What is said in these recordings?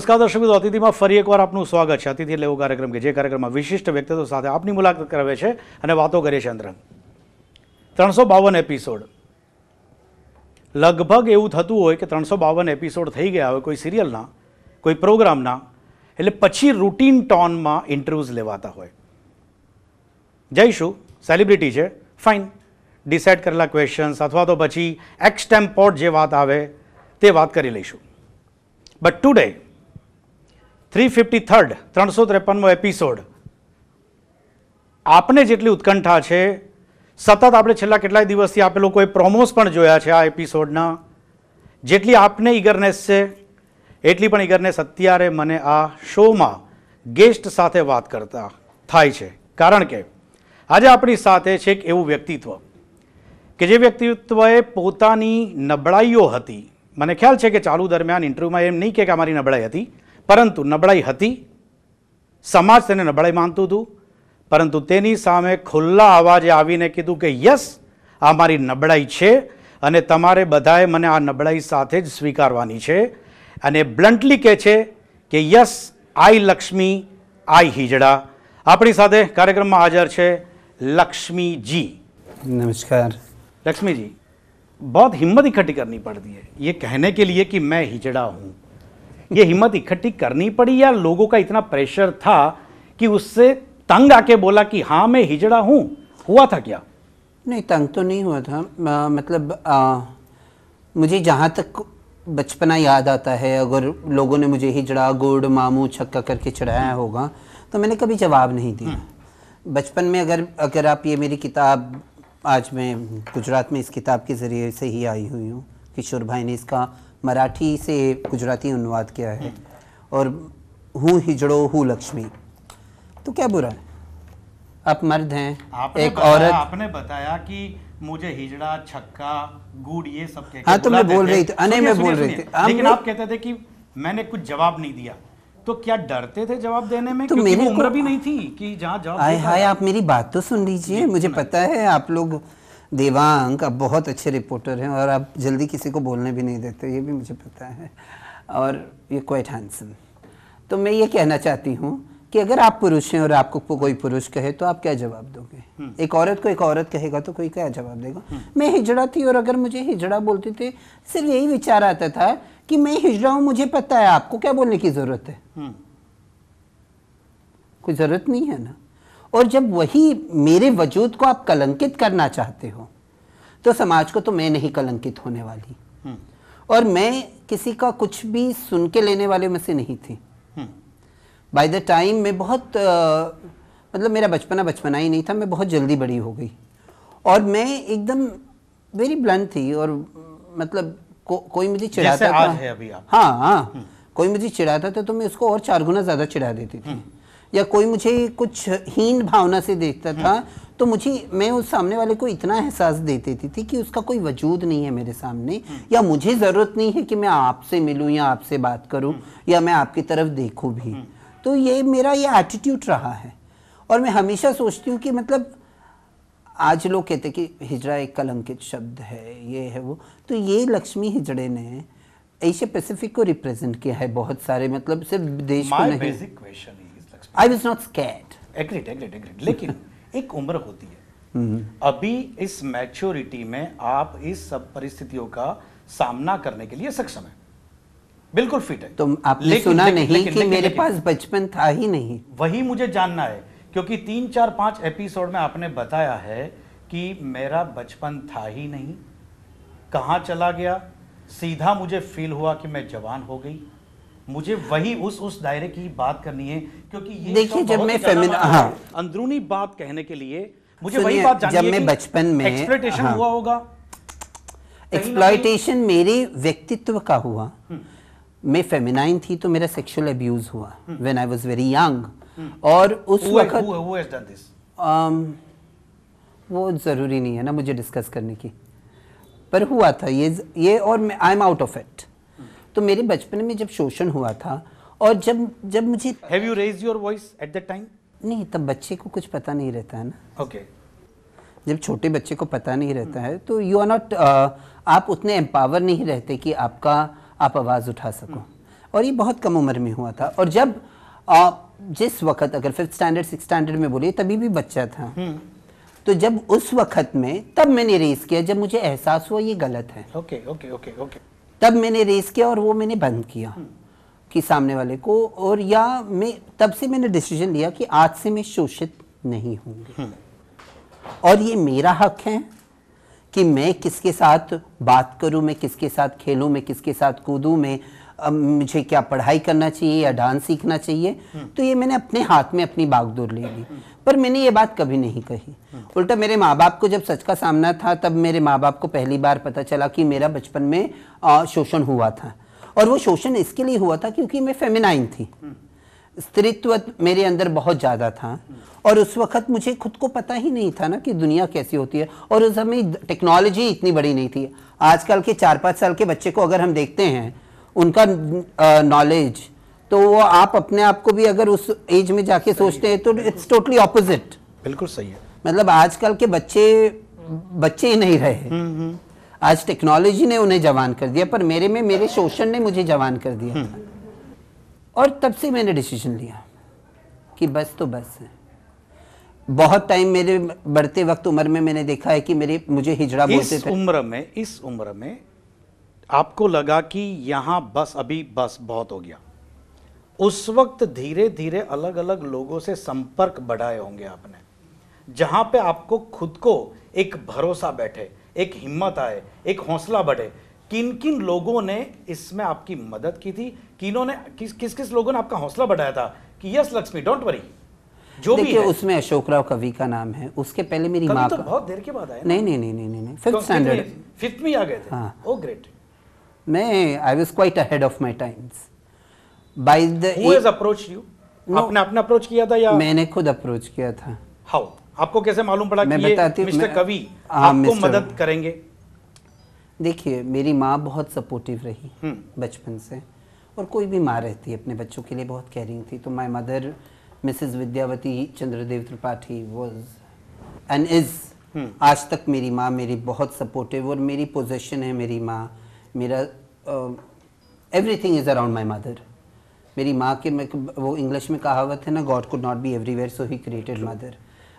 નમસ્કાર દર્શક મિત્રો, અતિથિમાં ફરી એકવાર આપનું સ્વાગત છે. અતિથિ એટલે એવો કાર્યક્રમ કે જે કાર્યક્રમમાં વિશિષ્ટ વ્યક્તિત્વ સાથે આપની મુલાકાત કરાવે છે અને વાતો કરે છે અંતરંગ ત્રણસો બાવન એપિસોડ લગભગ એવું થતું હોય કે ત્રણસો બાવન એપિસોડ થઈ ગયા હોય, કોઈ સિરિયલના કોઈ પ્રોગ્રામના એટલે પછી રૂટીન ટોનમાં ઇન્ટરવ્યૂઝ લેવાતા હોય. જઈશું સેલિબ્રિટી છે? ફાઇન ડિસાઇડ કરેલા ક્વેશ્ચન્સ અથવા તો પછી એક્સટેમ્પોર્ટ જે વાત આવે તે વાત કરી લઈશું. But today three fifty third, ત્રણસો ત્રેપનમો એપિસોડ. આપને જેટલી ઉત્કંઠા છે, સતત આપણે છેલ્લા કેટલાય દિવસથી આપે લોકોએ પ્રોમોસ પણ જોયા છે આ એપિસોડના. જેટલી આપને ઈગરનેસ છે, એટલી પણ ઈગરનેસ અત્યારે મને આ શોમાં ગેસ્ટ સાથે વાત કરતા થાય છે. કારણ કે આજે આપણી સાથે છે એક એવું વ્યક્તિત્વ કે જે વ્યક્તિત્વએ પોતાની નબળાઈઓ હતી. મને ખ્યાલ છે કે ચાલુ દરમિયાન ઇન્ટરવ્યૂમાં એમ નહીં કે અમારી નબળાઈ હતી પરંતુ નબળાઈ હતી સમાજ તેને નબળાઈ માનતું હતું પરંતુ તેની સામે ખુલ્લા અવાજે આવીને કીધું કે યસ આ મારી નબળાઈ છે અને તમારે બધાએ મને આ નબળાઈ સાથે જ સ્વીકારવાની છે અને બ્લન્ટલી કહે છે કે યસ આઈ લક્ષ્મી આઈ હિજડા આપણી સાથે કાર્યક્રમમાં હાજર છે લક્ષ્મીજી नमस्कार लक्ष्मी जी बहुत हिम्मत इकट्ठी करनी पड़ती है ये कहने के लिए कि मैं हिजड़ा हूँ ये हिम्मत इकट्ठी करनी पड़ी या लोगों का इतना प्रेशर था कि उससे तंग आके बोला कि हाँ मैं हिजड़ा हूँ? हुआ था क्या? नहीं तंग तो नहीं हुआ था। आ, मतलब आ, मुझे जहाँ तक बचपना याद आता है अगर लोगों ने मुझे हिजड़ा गुड़ मामू छक्का करके चढ़ाया होगा तो मैंने कभी जवाब नहीं दिया। बचपन में अगर अगर आप ये मेरी किताब आज मैं गुजरात में इस किताब के ज़रिए से ही आई हुई हूँ किशोर भाई ने इसका मराठी से गुजराती अनुवाद किया है। और हूँ हिजड़ो हूँ लक्ष्मी। तो क्या बुरा है? आप मर्द हैं एक औरत। आपने बताया कि मुझे हिजड़ा छक्का गुड़ ये सब हाँ, तो मैं बोल रही थी। सुनिए, मैं बोल रही थी। लेकिन आप कहते थे कि मैंने कुछ जवाब नहीं दिया। तो क्या डरते थे जवाब देने में? तो क्योंकि मेरे उम्र भी नहीं थी कि जहाँ जवाब हाय हाय आप मेरी बात तो सुन लीजिए। मुझे पता है आप लोग देवांग आप बहुत अच्छे रिपोर्टर हैं और आप जल्दी किसी को बोलने भी नहीं देते ये भी मुझे पता है। और ये क्वाइट हैंडसम तो मैं ये कहना चाहती हूँ कि अगर आप पुरुष हैं और आपको कोई पुरुष कहे तो आप क्या जवाब दोगे? एक औरत को एक औरत कहेगा तो कोई क्या जवाब देगा? मैं हिजड़ा थी और अगर मुझे हिजड़ा बोलते थे सिर्फ़ यही विचार आता था कि मैं हिजड़ा हूँ मुझे पता है आपको क्या बोलने की ज़रूरत है? हम्म, कोई ज़रूरत नहीं है ना? और जब वही मेरे वजूद को आप कलंकित करना चाहते हो तो समाज को तो मैं नहीं कलंकित होने वाली। हम्म, और मैं किसी का कुछ भी सुन के लेने वाले में से नहीं थी। हम्म, बाय द टाइम मैं बहुत अ, मतलब मेरा बचपना बचपना ही नहीं था मैं बहुत जल्दी बड़ी हो गई। और मैं एकदम वेरी ब्लंट थी और मतलब को, कोई मुझे चिढ़ाता था। है अभी आप। हाँ हाँ। कोई मुझे चिढ़ाता था तो मैं उसको और चार गुना ज़्यादा चिढ़ा देती थी। या कोई मुझे कुछ हीन भावना से देखता था तो मुझे मैं उस सामने वाले को इतना एहसास दे देती थी कि उसका कोई वजूद नहीं है मेरे सामने या मुझे ज़रूरत नहीं है कि मैं आपसे मिलूं या आपसे बात करूँ या मैं आपकी तरफ़ देखूँ भी। तो ये मेरा ये एटीट्यूड रहा है। और मैं हमेशा सोचती हूँ कि मतलब आज लोग कहते कि हिजड़ा एक कलंकित शब्द है ये है वो। तो ये लक्ष्मी हिजड़े ने एशिया पैसिफिक को रिप्रेजेंट किया है बहुत सारे मतलब सिर्फ़ देश को नहीं। I was not scared agreed agreed agreed लेकिन एक उम्र होती है। अभी इस मैच्योरिटी में आप इस सब परिस्थितियों का सामना करने के लिए सक्षम है। बिल्कुल फिट है। तो आपने लेकिन- सुना लेकिन- नहीं लेकिन- कि लेकिन- मेरे लेकिन- पास बचपन था ही नहीं। वही मुझे जानना है क्योंकि तीन चार पाँच एपिसोड में आपने बताया है कि मेरा बचपन था ही नहीं। कहाँ चला गया? सीधा मुझे फील हुआ कि मैं जवान हो गई। मुझे वही उस उस दायरे की बात करनी है क्योंकि ये देखिए, जब मैं फेमिन- हाँ। अंदरूनी बात कहने के लिए मुझे वही बात जाननी जब मैं बचपन में- एक्सप्लोइटेशन हाँ। हुआ होगा। एक्सप्लॉयटेशन मेरे व्यक्तित्व का हुआ। मैं फेमिनाइन थी तो मेरा सेक्सुअल अब्यूज हुआ when I was very young और उस वक्त? अम, वो ज़रूरी नहीं है ना मुझे डिस्कस करने की। पर हुआ था ये ये और I am out of it तो मेरे बचपन में जब शोषण हुआ था और जब जब मुझे Have you raised your voice at that time? नहीं तब बच्चे को कुछ पता नहीं रहता है ना। Okay. जब छोटे बच्चे को पता नहीं रहता है तो यू आर नॉट आप उतने एम्पावर नहीं रहते कि आपका आप आवाज़ उठा सको। और ये बहुत कम उम्र में हुआ था। और जब आ, जिस वक्त अगर फिफ्थ स्टैंडर्ड सिक्स स्टैंडर्ड में बोले तभी भी बच्चा था। तो जब उस वक्त में तब मैंने रेस किया जब मुझे एहसास हुआ ये गलत है। ओके ओके ओके ओके तब मैंने रेस किया और वो मैंने बंद किया कि सामने वाले को और या मैं तब से मैंने डिसीज़न लिया कि आज से मैं शोषित नहीं हूँगी। और ये मेरा हक है कि मैं किसके साथ बात करूँ मैं किसके साथ खेलूं मैं किसके साथ कूदूं मैं मुझे क्या पढ़ाई करना चाहिए या डांस सीखना चाहिए? तो ये मैंने अपने हाथ में अपनी बागडोर ले ली। पर मैंने ये बात कभी नहीं कही। उल्टा मेरे माँ बाप को जब सच का सामना था, तब मेरे माँ बाप को पहली बार पता चला कि मेरा बचपन में शोषण हुआ था। और वो शोषण इसके लिए हुआ था क्योंकि मैं फेमिनाइन थी। स्त्रीत्व मेरे अंदर बहुत ज़्यादा था और उस वक्त मुझे खुद को पता ही नहीं था ना कि दुनिया कैसी होती है और उस समय टेक्नोलॉजी इतनी बड़ी नहीं थी। आजकल के चार पाँच साल के बच्चे को अगर हम देखते हैं, उनका नॉलेज तो वो आप अपने आप को भी अगर उस एज में जाके सोचते हैं तो इट्स टोटली ऑपोजिट बिल्कुल सही है। मतलब आजकल के बच्चे बच्चे ही नहीं रहे। आज टेक्नोलॉजी ने उन्हें जवान कर दिया पर मेरे में मेरे शोषण ने मुझे जवान कर दिया। था और तब से मैंने डिसीज़न लिया कि बस तो बस है। बहुत टाइम मेरे बढ़ते वक्त उम्र में मैंने देखा है कि मेरे मुझे हिजड़ा बोलते इस थे। उम्र में इस उम्र में आपको लगा कि यहाँ बस अभी बस बहुत हो गया। उस वक्त धीरे धीरे अलग अलग लोगों से संपर्क बढ़ाए होंगे आपने। जहाँ पे आपको खुद को एक भरोसा बैठे एक हिम्मत आए एक हौसला बढ़े किन किन लोगों ने इसमें आपकी मदद की थी? किन्होंने किस किस किस लोगों ने आपका हौसला बढ़ाया था कि यस लक्ष्मी डोंट वरी जो भी है। उसमें अशोक राव कवि का नाम है उसके पहले मेरी माँ तो बहुत देर के बाद आया नहीं नहीं नहीं नहीं नहीं फिफ्थ स्टैंडर्ड फिफ्थ में आ गए थे? हाँ। ओ ग्रेट मैं I was quite ahead of my times by the has approached you? आपने अपने अप्रोच किया था या मैंने खुद अप्रोच किया था। हाउ आपको कैसे मालूम पड़ा मैं कि बताती हूँ, मिस्टर कवि आपको मदद करेंगे? देखिए मेरी माँ बहुत सपोर्टिव रही हम्म। बचपन से। और कोई भी माँ रहती है अपने बच्चों के लिए बहुत केयरिंग थी। तो my mother Mrs Vidyavati Chandradev Tripathi was and is. आज तक मेरी माँ मेरी बहुत सपोर्टिव और मेरी पोजीशन है मेरी माँ। मेरा everything is around my mother मेरी माँ के मैं वो इंग्लिश में कहावत है ना God could not be everywhere so he created mother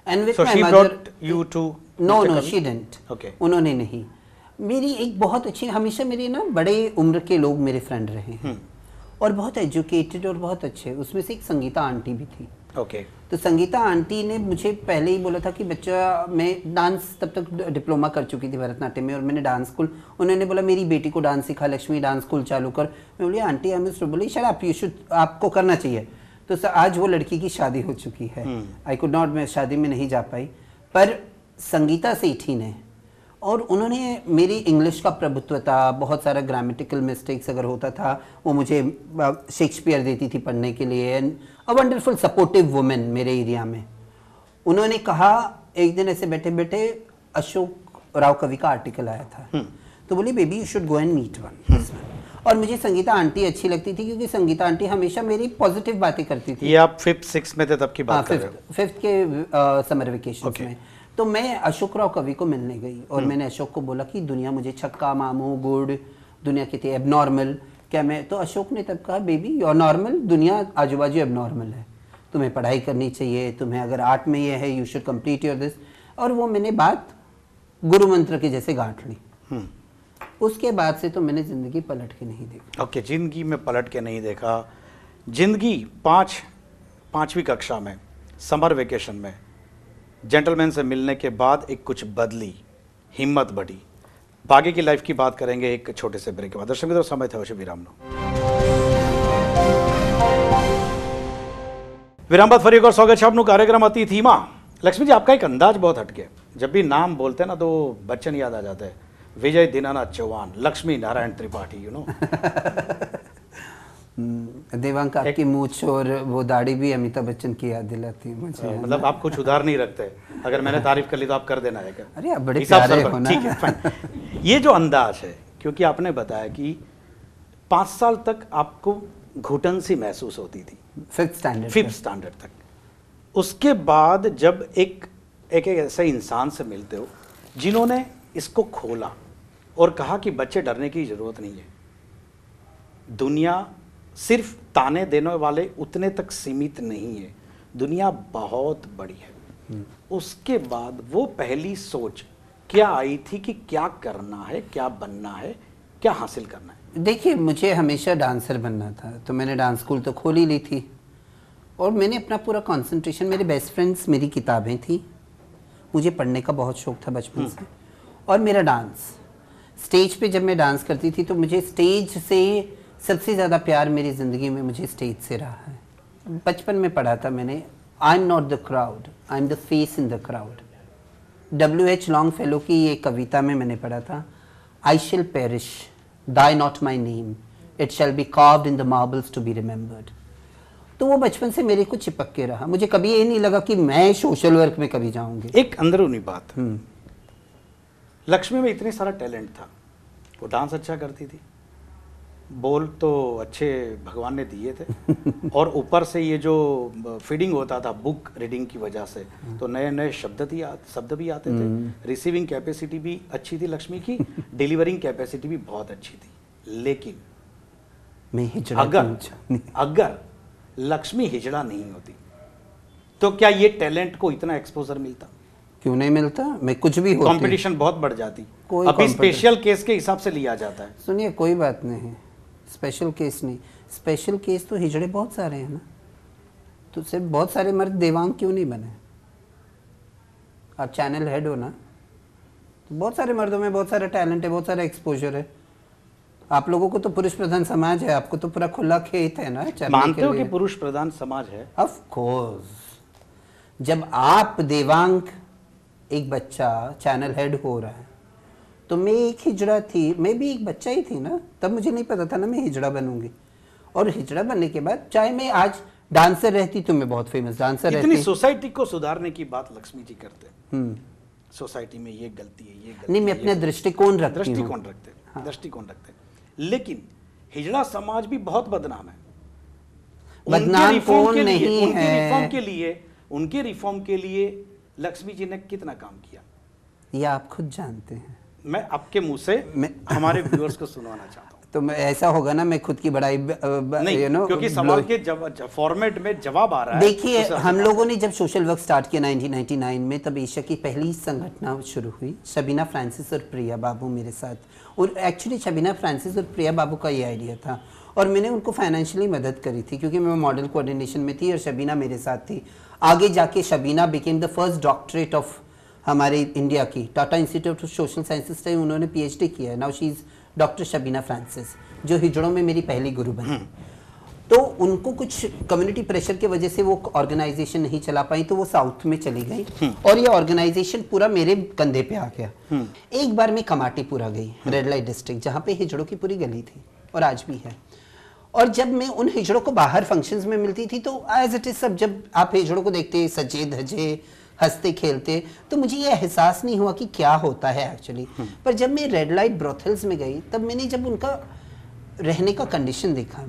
and with my mother you too no no she didn't okay उन्होंने नहीं। मेरी एक बहुत अच्छी हमेशा मेरे ना बड़े उम्र के लोग मेरे फ्रेंड रहे हैं। और बहुत एजुकेटेड और बहुत अच्छे उसमें से एक संगीता आंटी भी थी। ओके तो संगीता आंटी ने मुझे पहले ही बोला था कि बच्चा मैं डांस तब तक डिप्लोमा कर चुकी थी भरतनाट्यम में और मैंने डांस स्कूल उन्होंने बोला मेरी बेटी को डांस सिखा लक्ष्मी डांस स्कूल चालू कर। मैं बोली आंटी आई मिस बोली शायद आप यू शुड आपको करना चाहिए। तो सर आज वो लड़की की शादी हो चुकी है। आई कुड नॉट मैं शादी में नहीं जा पाई। पर संगीता सेठी ने और उन्होंने मेरी इंग्लिश का प्रभुत्वता बहुत सारा ग्रामेटिकल मिस्टेक्स अगर होता था वो मुझे शेक्सपियर देती थी पढ़ने के लिए। And a wonderful supportive women मेरे एरिया में उन्होंने कहा एक दिन ऐसे बैठे बैठे अशोक राव कवि का आर्टिकल आया था। तो बोली baby you should go and meet one और मुझे संगीता आंटी अच्छी लगती थी क्योंकि संगीता आंटी हमेशा मेरी पॉजिटिव बातें करती थी। ये आप फिफ्थ सिक्स में थे तब की बात रहे हो। फिफ्थ फिफ्थ के समर वेकेशन Okay. में। तो मैं अशोक राव कवि को मिलने गई और मैंने अशोक को बोला कि दुनिया मुझे छक्का मामू गुड़ दुनिया कहती है एबनॉर्मल क्या मैं तो अशोक ने तब कहा बेबी योर नॉर्मल दुनिया आजू बाजू अब नॉर्मल है। तुम्हें पढ़ाई करनी चाहिए। तुम्हें अगर आर्ट में ये है you should complete your this और वो मैंने बात गुरु मंत्र के जैसे गांठ ली। हम्म, उसके बाद से तो मैंने ज़िंदगी पलट के नहीं देखी। ओके okay, ज़िंदगी में पलट के नहीं देखा। ज़िंदगी पाँच पाँचवीं कक्षा में समर वेकेशन में जेंटलमैन से मिलने के बाद एक कुछ बदली हिम्मत बढ़ी। बागी की लाइफ की बात करेंगे, एक छोटे से ब्रेक के बाद। दर्शक मित्रों, समय था विराम विराम विराम बाद फरी और स्वागत है आपनू कार्यक्रम अतिथिमा लक्ष्मी जी, आपका एक अंदाज बहुत हटके जब भी नाम बोलते हैं ना तो बच्चन याद आ जाते हैं। विजय दीनानाथ चौहान, लक्ष्मी नारायण त्रिपाठी यू नो हम्म, देवांक आपकी मूछ और वो दाढ़ी भी अमिताभ बच्चन की याद दिलाती है मुझे मतलब आप कुछ उधार नहीं रखते। अगर मैंने तारीफ़ कर ली तो आप कर देना है क्या? अरे आप बड़े प्यारे हो ना। ठीक है ये जो अंदाज है क्योंकि आपने बताया कि पाँच साल तक आपको घुटन सी महसूस होती थी। फिफ्थ स्टैंडर्ड फिफ्थ स्टैंडर्ड तक। उसके बाद जब एक एक ऐसे इंसान से मिलते हो जिन्होंने इसको खोला और कहा कि बच्चे डरने की ज़रूरत नहीं है। दुनिया सिर्फ़ ताने देने वाले उतने तक सीमित नहीं है। दुनिया बहुत बड़ी है। उसके बाद वो पहली सोच क्या आई थी कि क्या करना है क्या बनना है क्या हासिल करना है? देखिए मुझे हमेशा डांसर बनना था तो मैंने डांस स्कूल तो खोल ही ली थी। और मैंने अपना पूरा कंसंट्रेशन मेरे बेस्ट फ्रेंड्स मेरी किताबें थी। मुझे पढ़ने का बहुत शौक था बचपन से। और मेरा डांस स्टेज पे जब मैं डांस करती थी तो मुझे स्टेज से सबसे ज़्यादा प्यार मेरी ज़िंदगी में मुझे स्टेज से रहा है। बचपन में पढ़ा था मैंने I am not the crowd I am the face in the crowd W H Longfellow की ये कविता में मैंने पढ़ा था I shall perish thy not my name it shall be carved in the marbles to be remembered तो वो बचपन से मेरे को चिपक के रहा। मुझे कभी ये नहीं लगा कि मैं सोशल वर्क में कभी जाऊँगी। एक अंदरूनी बात। लक्ष्मी में इतने सारा टैलेंट था। वो डांस अच्छा करती थी। बोल तो अच्छे भगवान ने दिए थे। और ऊपर से ये जो फीडिंग होता था बुक रीडिंग की वजह से तो नए नए शब्द भी शब्द भी आते थे। रिसीविंग कैपेसिटी भी अच्छी थी लक्ष्मी की डिलीवरिंग कैपेसिटी भी बहुत अच्छी थी। लेकिन मैं हिजड़ा अगर अगर लक्ष्मी हिजड़ा नहीं होती तो क्या ये टैलेंट को इतना एक्सपोजर मिलता? क्यों नहीं मिलता? मैं कुछ भी होती। कंपटीशन बहुत बढ़ जाती। कोई अभी स्पेशल केस के हिसाब से लिया जाता है। सुनिए कोई बात नहीं। स्पेशल केस नहीं। स्पेशल केस तो हिजड़े बहुत सारे हैं ना। तो सिर्फ़ बहुत सारे मर्द देवांग क्यों नहीं बने? आप चैनल हेड हो ना। तो बहुत सारे मर्दों में बहुत सारा टैलेंट है बहुत सारा एक्सपोजर है। आप लोगों को तो पुरुष प्रधान समाज है आपको तो पूरा खुला खेत है ना मानते हो कि पुरुष प्रधान समाज है? ऑफ़ कोर्स जब आप देवांग एक बच्चा चैनल हेड हो रहा है तो मैं एक हिजड़ा थी मैं भी एक बच्चा ही थी ना तब मुझे नहीं पता था ना मैं हिजड़ा बनूँगी। और हिजड़ा बनने के बाद चाहे मैं आज डांसर रहती तो मैं बहुत फ़ेमस डांसर इतनी रहती। सोसाइटी को सुधारने की बात लक्ष्मी जी करते हैं। हम्म। सोसाइटी में ये गलती है ये गलती नहीं मैं अपना दृष्टिकोण रखती दृष्टिकोण रखते हैं दृष्टिकोण रखते हैं। लेकिन हिजड़ा समाज भी बहुत बदनाम है। बदनाम कौन नहीं उनके है? रिफॉर्म के लिए उनके रिफॉर्म के लिए लक्ष्मी जी ने कितना काम किया? ये आप खुद जानते हैं। मैं आपके मुँह से मैं- हमारे व्यूअर्स को सुनवाना चाहता हूँ। तो मैं ऐसा होगा ना मैं खुद की बड़ाई you know, क्योंकि सवाल के जब फॉर्मेट में जवाब आ रहा है देखिए उसे हम लोगों ने जब सोशल वर्क स्टार्ट किया 1999 में तब एशिया की पहली संगठना शुरू हुई शबीना फ्रांसिस और प्रिया बाबू मेरे साथ। और एक्चुअली शबीना फ्रांसिस और प्रिया बाबू का ये आइडिया था। और मैंने उनको फाइनेंशियली मदद करी थी क्योंकि मैं मॉडल कोऑर्डिनेशन में थी और शबीना मेरे साथ थी। आगे जाके Shabina became the first doctorate of हमारे इंडिया की Tata Institute of Social Sciences से उन्होंने पीएचडी किया है। Now she is doctor Shabina Francis जो हिजड़ों में मेरी पहली गुरु बनी। तो उनको कुछ कम्युनिटी प्रेशर की वजह से वो ऑर्गेनाइजेशन नहीं चला पाई तो वो साउथ में चली गई। और ये ऑर्गेनाइजेशन पूरा मेरे कंधे पे आ गया। एक बार मैं कमाटीपुरा गई रेड लाइट डिस्ट्रिक्ट जहाँ पे हिजड़ों की पूरी गली थी और आज भी है। और जब मैं उन हिजड़ों को बाहर फ़ंक्शंस में मिलती थी तो एज इट इज़ सब जब आप हिजड़ों को देखते सजे धजे हँसते खेलते तो मुझे ये एहसास नहीं हुआ कि क्या होता है एक्चुअली पर जब मैं रेड लाइट ब्रोथल्स में गई तब मैंने जब उनका रहने का कंडीशन देखा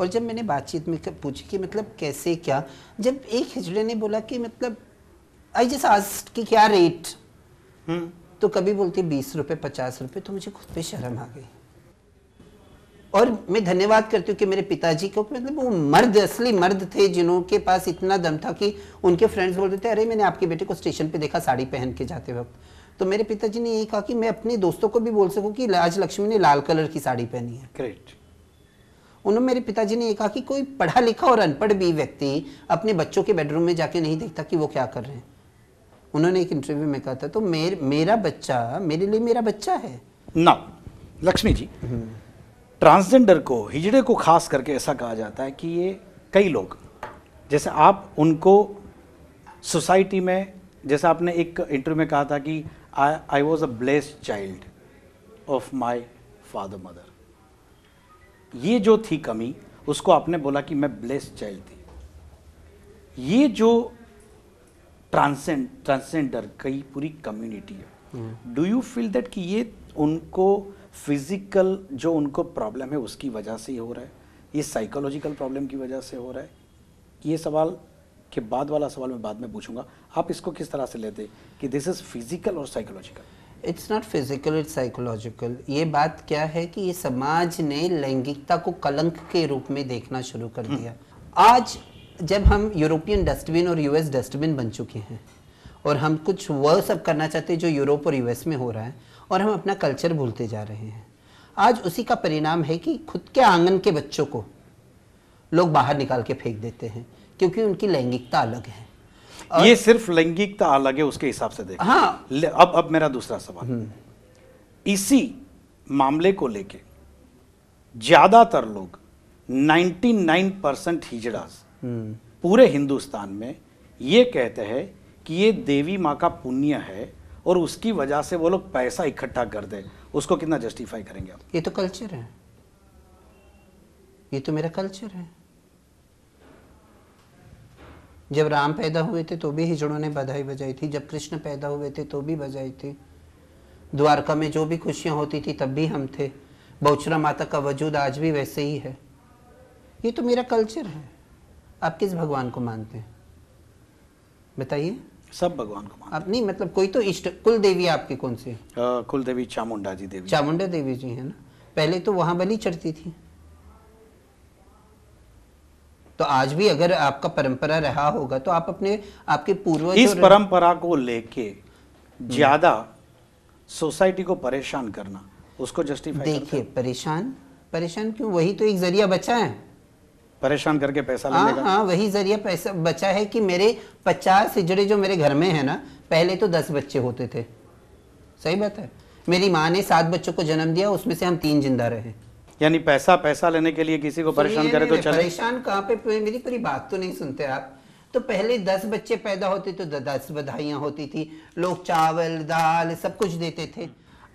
और जब मैंने बातचीत में पूछी कि मतलब कैसे क्या जब एक हिजड़े ने बोला कि मतलब आई जस्ट आस्क्ड कि क्या रेट हम्म, तो कभी बोलती बीस रुपये पचास रुपये तो मुझे खुद पे शर्म आ गई। और मैं धन्यवाद करती हूँ कि मेरे पिताजी को मतलब वो मर्द असली मर्द थे जिन्हों के पास इतना दम था कि उनके फ्रेंड्स बोलते थे अरे मैंने आपके बेटे को स्टेशन पे देखा साड़ी पहन के जाते वक्त। तो मेरे पिताजी ने ये कहा कि मैं अपने दोस्तों को भी बोल सकूँ कि आज लक्ष्मी ने लाल कलर की साड़ी पहनी है। ग्रेट उन्होंने मेरे पिताजी ने ये कहा कि कोई पढ़ा लिखा और अनपढ़ भी व्यक्ति अपने बच्चों के बेडरूम में जाके नहीं देखता कि वो क्या कर रहे हैं। उन्होंने एक इंटरव्यू में कहा था तो मेर, मेरा बच्चा मेरे लिए मेरा बच्चा है। ना लक्ष्मी जी ट्रांसजेंडर को हिजड़े को खास करके ऐसा कहा जाता है कि ये कई लोग जैसे आप उनको सोसाइटी में जैसे आपने एक इंटरव्यू में कहा था कि I was a blessed child of my father mother ये जो थी कमी उसको आपने बोला कि मैं ब्लेस्ड चाइल्ड थी। ये जो ट्रांसेंड ट्रांसजेंडर कई पूरी कम्युनिटी है डू यू फील दैट कि ये उनको फ़िज़िकल जो उनको प्रॉब्लम है उसकी वजह से ही हो रहा है। ये साइकोलॉजिकल प्रॉब्लम की वजह से हो रहा है। ये सवाल के बाद वाला सवाल मैं बाद में पूछूँगा। आप इसको किस तरह से लेते कि दिस इज़ फ़िज़िकल और psychological it's not physical it's psychological ये बात क्या है कि ये समाज ने लैंगिकता को कलंक के रूप में देखना शुरू कर दिया। आज जब हम यूरोपियन डस्टबिन और यूएस डस्टबिन बन चुके हैं और हम कुछ वह सब करना चाहते हैं जो यूरोप और यूएस में हो रहा है और हम अपना कल्चर भूलते जा रहे हैं। आज उसी का परिणाम है कि खुद के आँगन के बच्चों को लोग बाहर निकाल के फेंक देते हैं क्योंकि उनकी लैंगिकता अलग है। ये सिर्फ़ लैंगिकता अलग है उसके हिसाब से देख हाँ। अब अब मेरा दूसरा सवाल। इसी मामले को लेके ज़्यादातर लोग 99 परसेंट हिजड़ास पूरे हिंदुस्तान में ये कहते हैं कि ये देवी माँ का पुण्य है और उसकी वजह से वो लोग पैसा इकट्ठा कर दे। उसको कितना जस्टिफाई करेंगे आप? ये तो कल्चर है। ये तो मेरा कल्चर है। जब राम पैदा हुए थे तो भी हिजड़ों ने बधाई बजाई थी। जब कृष्ण पैदा हुए थे तो भी बजाई थी। द्वारका में जो भी खुशियाँ होती थी, तब भी हम थे। बहुचरा माता का वजूद आज भी वैसे ही है। ये तो मेरा कल्चर है। आप किस भगवान को मानते हैं? बताइए। सब भगवान को आप नहीं मतलब कोई तो इष्ट कुल देवी आपकी कौन सी? कुल देवी चामुंडा जी देवी। चामुंडा देवी जी है ना? पहले तो वहाँ बलि चढ़ती थी। तो आज भी अगर आपका परंपरा रहा होगा तो आप अपने आपके पूर्वज इस परंपरा को लेके ज़्यादा सोसाइटी को परेशान करना उसको जस्टिफाई देखिए परेशान परेशान क्यों? वही तो एक ज़रिया बचा है। परेशान करके पैसा हाँ लेने का हाँ वही ज़रिया पैसा बचा है कि मेरे पचास हिजड़े जो मेरे घर में है ना पहले तो दस बच्चे होते थे। सही बात है? मेरी माँ ने सात बच्चों को जन्म दिया उसमें से हम तीन ज़िंदा रहे। यानी पैसा पैसा लेने के लिए किसी को परेशान करे तो चले। परेशान कहाँ पे? मेरी पूरी बात तो नहीं सुनते आप। तो पहले दस बच्चे पैदा होते तो दस बधाइयाँ होती थी। लोग चावल दाल सब कुछ देते थे।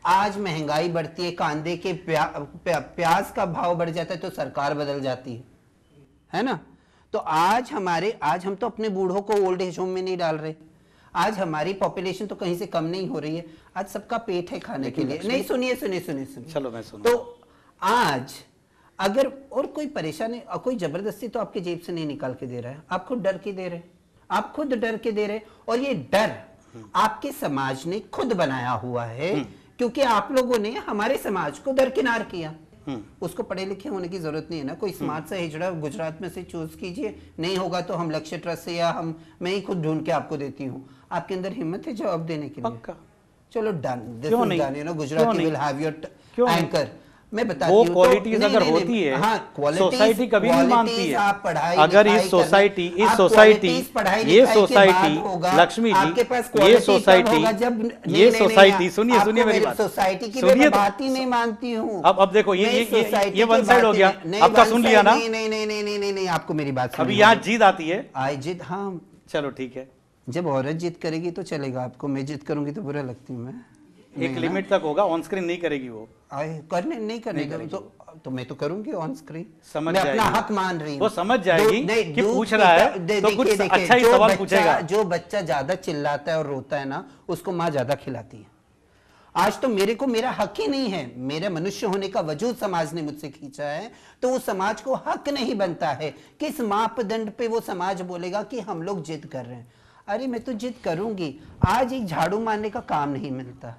आज महँगाई बढ़ती है कांदे के प्या, प्या, प्याज का भाव बढ़ जाता है तो सरकार बदल जाती है। है ना? तो आज हमारे आज हम तो अपने बूढ़ों को ओल्ड एज होम में नहीं डाल रहे। आज हमारी पॉपुलेशन तो कहीं से कम नहीं हो रही है। आज सबका पेट है खाने के लिए। नहीं सुनिए सुनिए सुनिए सुनिए। चलो मैं सुन। तो आज अगर और कोई परेशानी और कोई ज़बरदस्ती तो आपके जेब से नहीं निकाल के दे रहा है। आप खुद डर के दे रहे हैं। आप खुद डर के दे रहे हैं। और ये डर आपके समाज ने खुद बनाया हुआ है क्योंकि आप लोगों ने हमारे समाज को दरकिनार किया। उसको पढ़े लिखे होने की ज़रूरत नहीं है ना। कोई स्मार्ट सा हिजड़ा गुजरात में से चूज़ कीजिए। नहीं होगा तो हम लक्ष्य ट्रस्ट से या हम मैं ही खुद ढूंढ के आपको देती हूँ। आपके अंदर हिम्मत है जवाब देने के लिए? चलो done this is done you know Gujarat Gujarati will have your anchor मैं बताती वो हूँ तो- अगर नहीं, होती नहीं, है, हाँ, qualities- कभी नहीं मानती है। अगर इस सोसाइटी इस पढ़ाई ये होगा, लक्ष्मी जी, ये होगा जब ये नहीं, सुनिए, सुनिए मेरी बात। सोसाइटी की सुनिए तो- बात ही नहीं मानती हूँ अब- अब देखो, ये- ये- side बात हो गया। आपका सुन लिया ना? नहीं नहीं नहीं नहीं नहीं नहीं नहीं आपको मेरी बात अभी यहाँ जीत आती है आई जीत हाँ चलो ठीक है जब औरत जीत करेगी तो चलेगा आपको मैं जीत करूँगी तो बुरा लगती हूँ मैं एक लिमिट तक होगा ऑन स्क्रीन नहीं करेगी वो। करने नहीं करने दो तो तो मैं तो करूँगी ऑन स्क्रीन समझ मैं अपना हक मान रही हूँ। वो समझ जाएगी दो- नहीं, कि पूछ रहा है, दे- तो कुछ देखिए, अच्छा ही सवाल पूछेगा। जो बच्चा ज़्यादा चिल्लाता है और रोता है ना उसको माँ ज़्यादा खिलाती है। आज तो मेरे को मेरा हक ही नहीं है। मेरे मनुष्य होने का वजूद समाज ने मुझसे खींचा है तो वो समाज को हक नहीं बनता है। किस मापदंड पे वो समाज बोलेगा कि हम लोग जिद कर रहे हैं? अरे मैं तो जिद करूँगी। आज एक झाड़ू मारने का काम नहीं मिलता।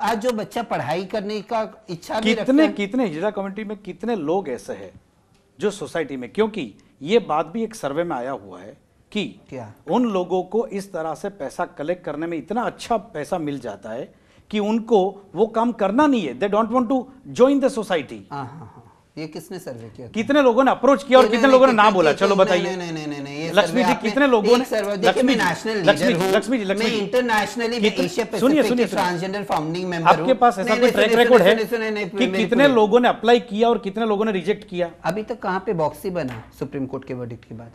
आज जो बच्चा पढ़ाई करने का इच्छा भी रखता कितने है। कितने हिजरा कम्युनिटी में कितने लोग ऐसे हैं जो सोसाइटी में? क्योंकि ये बात भी एक सर्वे में आया हुआ है कि क्या? उन लोगों को इस तरह से पैसा कलेक्ट करने में इतना अच्छा पैसा मिल जाता है कि उनको वो काम करना नहीं है। They don't want to join the society ये किसने सर्वे किया कितने लोगों ने अप्रोच किया और कितने लोगों ने ना बोला? चलो बताइए। नहीं नहीं नहीं नहीं ये लक्ष्मी जी कितने लोगों ने लक्ष्मी नेशनल लक्ष्मी लक्ष्मी जी, लक्ष्मी जी। इंटरनेशनली सुनिए, सुनिए। ट्रांसजेंडर फाउंडिंग मेंबर आपके पास ऐसा कोई ट्रैक रिकॉर्ड है कि कितने लोगों ने अप्लाई किया और कितने लोगों ने रिजेक्ट किया? अभी तक कहाँ पे बॉक्स ही बना? सुप्रीम कोर्ट के वर्डिक्ट के बाद।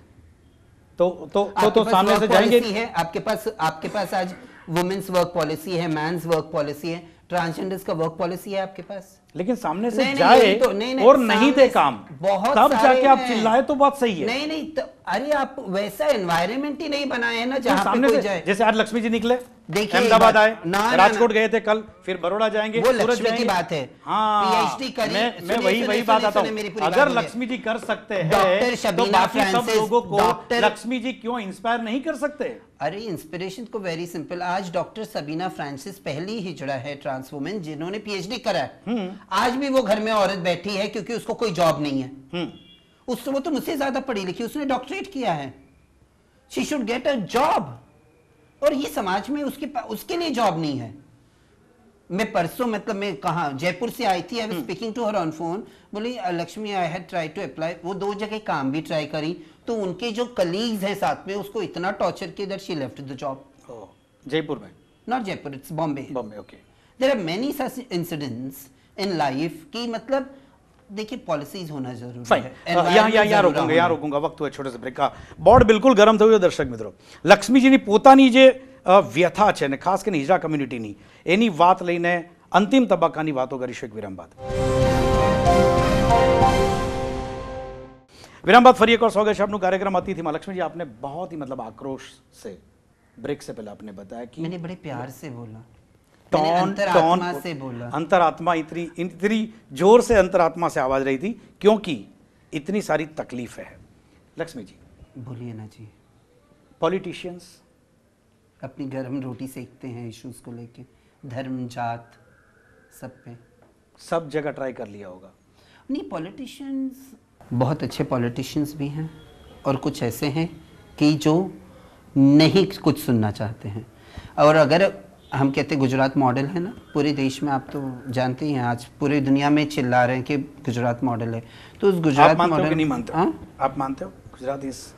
तो तो तो, तो सामने से जाएँगे। है? आपके पास आपके पास आज वुमेन्स वर्क पॉलिसी है मैंस वर्क पॉलिसी है ट्रांसजेंडर्स का वर्क पॉलिसी है आपके पास? लेकिन सामने से नहीं, जाए नहीं, तो- नहीं, नहीं, और नहीं दे काम। बहुत तब जाके आप चिल्लाए तो बात सही है। नहीं नहीं तो, अरे आप वैसा एनवायरमेंट ही नहीं बनाए हैं ना तो जहाँ पे सामने कोई से जाए। जैसे आज लक्ष्मी जी निकले। देखिए अहमदाबाद आए ना, राजकोट गए थे कल फिर बड़ोड़ा जाएँगे वो लक्ष्मी की बात है। हाँ करी- मैं मैं वही सुनिए, वही बात आता हूँ। अगर लक्ष्मी जी कर सकते हैं तो बाकी सब फ्रांसिस, लोगों को लक्ष्मी जी क्यों इंस्पायर नहीं कर सकते? अरे इंस्पिरेशन को वेरी सिंपल आज डॉक्टर सबीना फ्रांसिस पहली हिजड़ा है ट्रांस वुमेन जिन्होंने पीएचडी करा है। हम्म। आज भी वो घर में औरत बैठी है क्योंकि उसको कोई जॉब नहीं है। हम्म। उससे वो तो मुझसे ज़्यादा पढ़ी लिखी उसने डॉक्टरेट किया है। She should get a job और ये समाज में उसके उसके लिए जॉब नहीं है। मैं परसों मतलब मैं कहा जयपुर से आई थी I was speaking to her on phone बोली Lakshmi I had try to apply वो दो जगह काम भी ट्राई करी तो उनके जो कलीग्स हैं साथ में उसको इतना टॉर्चर किया that she left the job Jaipur में? Not Jaipur it's Bombay Bombay okay there are many such incidents in life की मतलब देखिए पॉलिसीज़ होना ज़रूरी है। यहाँ यहाँ यहाँ રોકુંગા यहाँ રોકુંગા વખત હોય છોટે સે બ્રેક બોર્ડ બિલકુલ ગરમ થયું દર્શક મિત્રો લક્ષ્મીજીની પોતાની જે વ્યથા છે ને ખાસ કરીને હિજરા કમ્યુનિટીની એની વાત લઈને અંતિમ તબક્કાની વાતો કરીશું એક विराम बाद फरी एक और स्वागत है आपने कार्यक्रम अतिथि माँ। लक्ष्मी जी आपने बहुत ही मतलब आक्रोश से ब्रेक से पहले आपने बताया कि मैंने बड़े प्यार से बोला। टॉन टॉन से बोला। अंतरात्मा इतनी इतनी ज़ोर से अंतरात्मा से आवाज़ रही थी क्योंकि इतनी सारी तकलीफ़ है। लक्ष्मी जी। बोलिए ना जी। पॉलिटिशियंस अपनी गर्म रोटी सेकते हैं इश्यूज़ को लेके। धर्म जात सब पे। सब जगह ट्राई कर लिया होगा। नहीं पॉलिटिशियंस बहुत अच्छे पॉलिटिशियंस भी हैं और कुछ ऐसे हैं कि जो नहीं कुछ सुनना चाहते हैं। और अगर हम कहते हैं गुजरात मॉडल है ना? पूरे देश में आप तो जानते ही हैं आज पूरी दुनिया में चिल्ला रहे हैं कि गुजरात मॉडल है। तो उस गुजरात मॉडल नहीं मानते हाँ? आप मानते हो गुजरात इस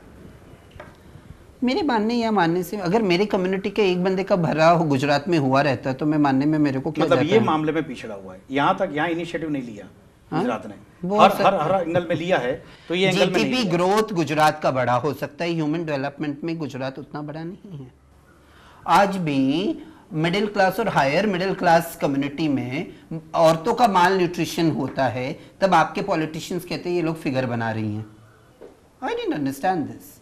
मेरे मानने या मानने से अगर मेरी कम्युनिटी के एक बंदे का भरा हो गुजरात में हुआ रहता है तो मैं मानने में मेरे को क्या मतलब ये है? मामले में पिछड़ा हुआ है। यहाँ तक यहाँ इनिशिएटिव नहीं लिया हाँ? गुजरात ने। हर हर हर एंगल में लिया है तो ये एंगल में नहीं ग्रोथ गुजरात का बड़ा हो सकता है ह्यूमन डेवलपमेंट में गुजरात उतना बड़ा नहीं है। आज भी मिडिल क्लास और हायर मिडिल क्लास कम्युनिटी में औरतों का माल न्यूट्रिशन होता है तब आपके पॉलिटिशियंस कहते हैं ये लोग फिगर बना रही हैं आई डेंट अंडरस्टैंड दिस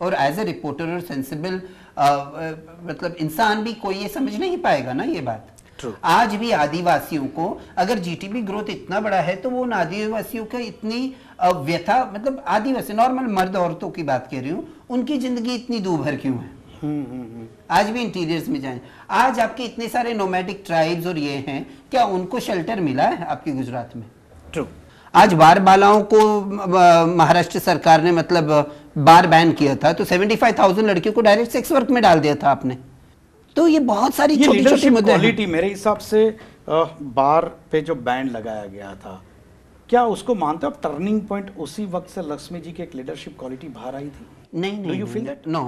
और एज ए रिपोर्टर और सेंसिबल मतलब इंसान भी कोई ये समझ नहीं पाएगा ना ये बात True. आज भी आदिवासियों को अगर जीटीपी ग्रोथ इतना बड़ा है तो वो उन आदिवासियों का इतनी व्यथा मतलब आदिवासी नॉर्मल मर्द औरतों की बात कर रही हूँ उनकी ज़िंदगी इतनी दूभर क्यों है। आज भी इंटीरियर्स में जाएँ। आज आपके इतने सारे नोमैटिक ट्राइब्स और ये हैं क्या उनको शेल्टर मिला है आपके गुजरात में? ट्रू आज बार बालाओं को महाराष्ट्र सरकार ने मतलब बार बैन किया था तो 75,000 लड़कियों को डायरेक्ट सेक्स वर्क में डाल दिया था आपने। तो ये बहुत सारी छोटी छोटी मुद्दे क्वालिटी मेरे हिसाब से बार पे जो बैन लगाया गया था क्या उसको मानते हो टर्निंग पॉइंट उसी वक्त से लक्ष्मी जी की एक लीडरशिप क्वालिटी बाहर आई थी? नहीं नहीं you feel that? नो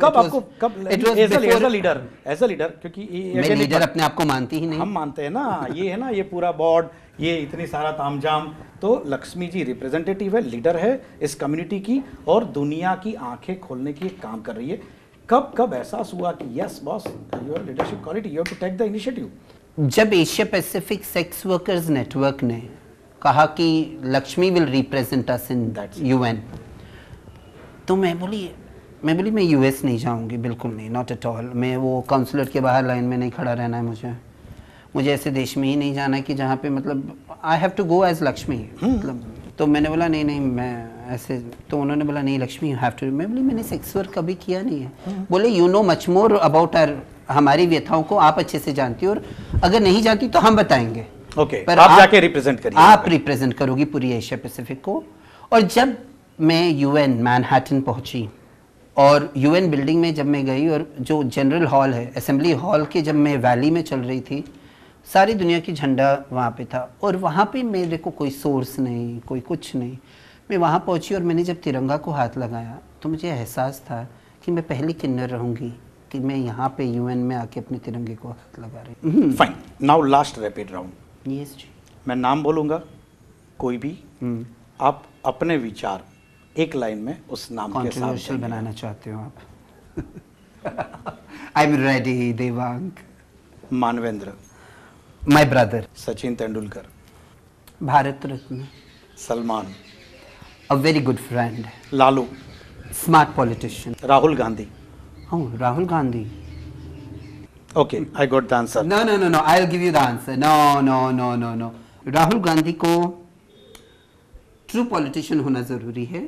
कब आपको कब it was as a leader as a leader क्योंकि ये- मैं लीडर अपने आप को मानती ही नहीं। हम मानते हैं ना ये है ना ये पूरा बोर्ड ये इतनी सारा तामझाम। तो लक्ष्मी जी रिप्रेजेंटेटिव है लीडर है इस कम्युनिटी की और दुनिया की आँखें खोलने की काम कर रही है। कब कब एहसास हुआ कि yes boss your leadership quality you have to take the initiative जब Asia Pacific sex workers network ने कहा कि Lakshmi will represent us in That's UN तो मैं बोली मैं बोली मैं यूएस नहीं जाऊँगी बिल्कुल नहीं नॉट एट ऑल मैं वो काउंसलर के बाहर लाइन में नहीं खड़ा रहना है मुझे। मुझे ऐसे देश में ही नहीं जाना है कि जहाँ पे मतलब I have to go as Lakshmi मतलब तो मैंने बोला नहीं नहीं मैं ऐसे तो उन्होंने बोला नहीं लक्ष्मी यू हैव टू मैं बोली मैंने सेक्स वर्क कभी किया नहीं है। बोले you know much more about our हमारी व्यथाओं को आप अच्छे से जानती हो और अगर नहीं जानती तो हम बताएँगे। ओके okay, पर आप, आप जाके रिप्रेजेंट करिए। आप रिप्रेजेंट करोगी पूरी एशिया पैसिफिक को। और जब मैं यूएन मैनहट्टन पहुँची। और यूएन बिल्डिंग में जब मैं गई और जो जनरल हॉल है असेंबली हॉल के जब मैं वैली में चल रही थी सारी दुनिया की झंडा वहाँ पे था। और वहाँ पे मेरे को कोई सोर्स नहीं कोई कुछ नहीं। मैं वहाँ पहुँची और मैंने जब तिरंगा को हाथ लगाया तो मुझे एहसास था कि मैं पहली किन्नर रहूँगी कि मैं यहाँ पे यूएन में आके अपने तिरंगे को हाथ लगा रही हूँ। Fine now last rapid round yes जी। मैं नाम बोलूँगा कोई भी। हम्म। आप अपने विचार एक लाइन में उस नाम के साथ बनाना चाहते हो आप? I am ready Devang Manvendra. My brother Sachin Tendulkar. Bharat Ratna. Salman. A very good friend Lalu. Smart politician Rahul Gandhi. हाँ Rahul Gandhi. Okay I got the answer no no no no I will give you the answer no no no no no Rahul Gandhi को true politician होना ज़रूरी है।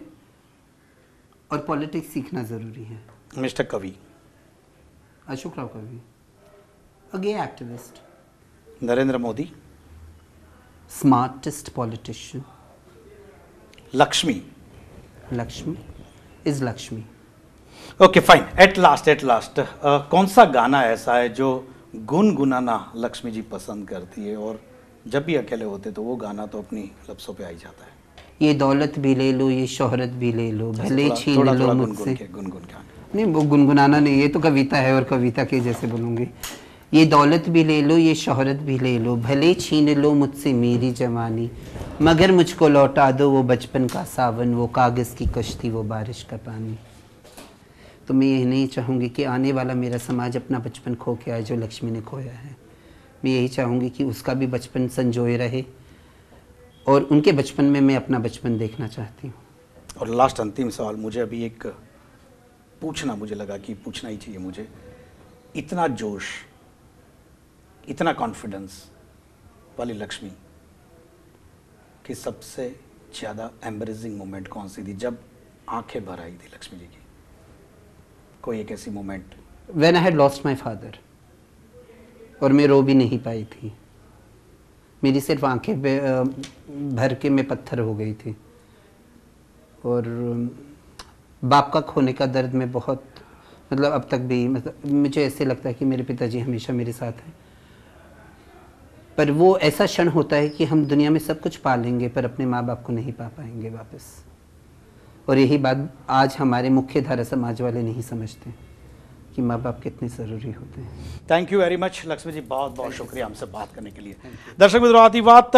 और politics सीखना ज़रूरी है। Mister कवि। Ashok Rao Kavi. Gay activist Narendra Modi. Smartest politician Lakshmi. lakshmi is lakshmi okay fine at last at last कौन सा गाना ऐसा है जो गुनगुनाना लक्ष्मी जी पसंद करती है? और जब भी अकेले होते तो वो गाना तो अपनी लफ्सों पे आ ही जाता है। ये दौलत भी ले लो ये शोहरत भी ले लो भले छीन लो मुझसे। नहीं वो गुनगुनाना नहीं ये तो कविता है और कविता के जैसे बोलूँगी। ये दौलत भी ले लो ये शोहरत भी ले लो भले छीन लो मुझसे मेरी जवानी मगर मुझको लौटा दो वो बचपन का सावन वो कागज़ की कश्ती वो बारिश का पानी। तो मैं यही नहीं चाहूँगी कि आने वाला मेरा समाज अपना बचपन खो के आए जो लक्ष्मी ने खोया है। मैं यही चाहूँगी कि उसका भी बचपन संजोए रहे। और उनके बचपन में मैं अपना बचपन देखना चाहती हूँ। और लास्ट अंतिम सवाल मुझे अभी एक पूछना मुझे लगा कि पूछना ही चाहिए मुझे। इतना जोश इतना कॉन्फिडेंस वाली लक्ष्मी की सबसे ज़्यादा एम्बरेजिंग मोमेंट कौन सी थी जब आँखें भर आई थी लक्ष्मी जी की? कोई एक ऐसी moment when I had lost my father और मैं रो भी नहीं पाई थी। मेरी सिर्फ़ आँखें भर के मैं पत्थर हो गई थी। और बाप का खोने का दर्द में बहुत मतलब अब तक भी मतलब मुझे ऐसे लगता है कि मेरे पिताजी हमेशा मेरे साथ हैं। पर वो ऐसा क्षण होता है कि हम दुनिया में सब कुछ पा लेंगे, पर अपने माँ बाप को नहीं पा पाएँगे वापस। और यही बात आज हमारे मुख्य धारा समाज वाले नहीं समझते। कि माँ बाप कितने ज़रूरी होते हैं thank you very much Lakshmiji बहुत बहुत शुक्रिया हमसे बात करने के लिए દર્શક મિત્રો આથી વાત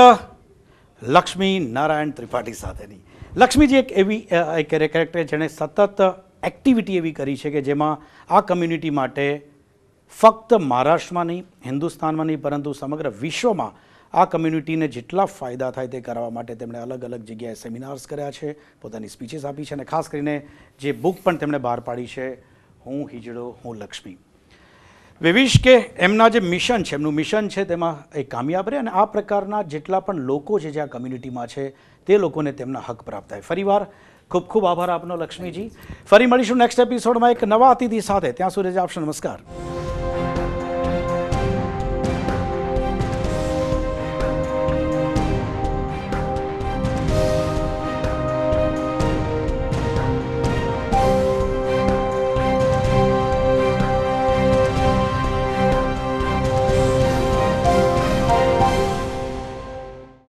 લક્ષ્મી નારાયણ ત્રિપાઠી સાથેની લક્ષ્મીજી એક એવી અ, એક કેરેક્ટર જેણે સતત એક્ટિવિટી એવી કરી છે કે જેમાં આ કમ્યુનિટી માટે ફક્ત મહારાષ્ટ્રમાં નહીં હિન્દુસ્તાનમાં નહીં પરંતુ સમગ્ર વિશ્વમાં આ કમ્યુનિટીને જેટલા ફાયદા થાય તે કરવા માટે તેમણે અલગ અલગ જગ્યાએ સેમિનાર્સ કર્યા છે પોતાની સ્પીચીસ આપી છે અને ખાસ કરીને જે બુક પણ તેમણે બહાર પાડી છે હું હિજડો હું લક્ષ્મી વિવિશ કે એમના જે મિશન છે એમનું મિશન છે તેમાં એ કામયાબ રહે અને આ પ્રકારના જેટલા પણ લોકો છે જે આ કમ્યુનિટીમાં છે તે લોકોને તેમના હક પ્રાપ્ત થાય ફરીવાર ખૂબ ખૂબ આભાર આપનો લક્ષ્મીજી ફરી મળીશું નેક્સ્ટ એપિસોડમાં એક નવા અતિથિ સાથે ત્યાં સુધી જ આપશો નમસ્કાર